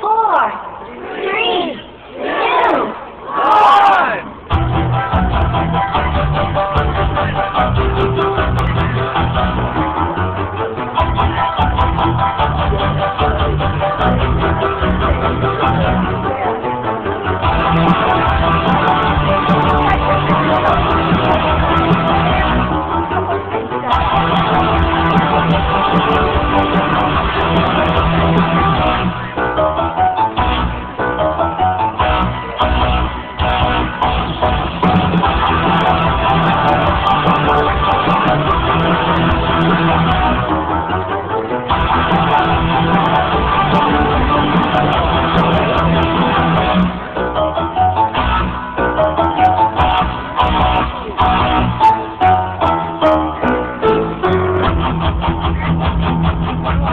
Four, three,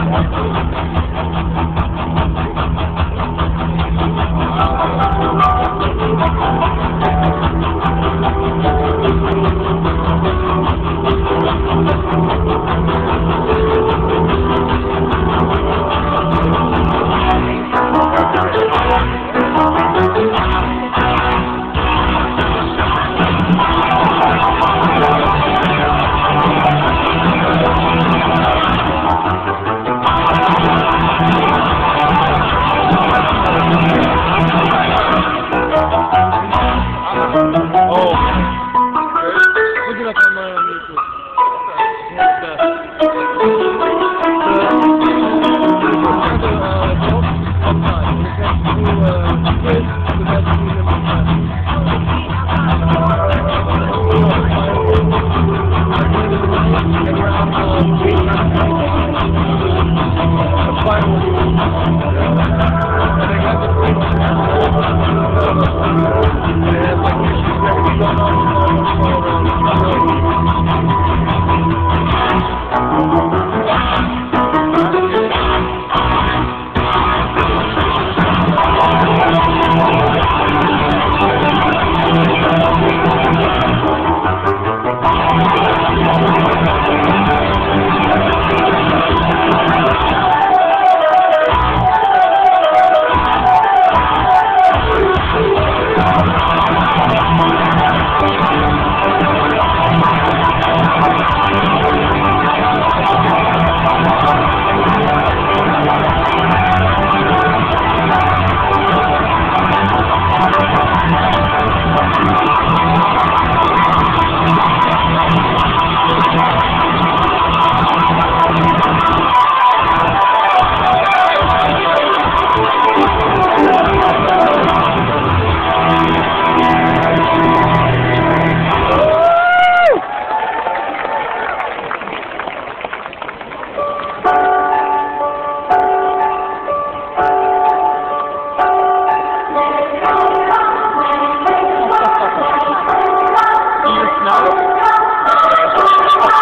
want to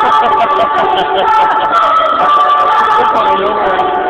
It's on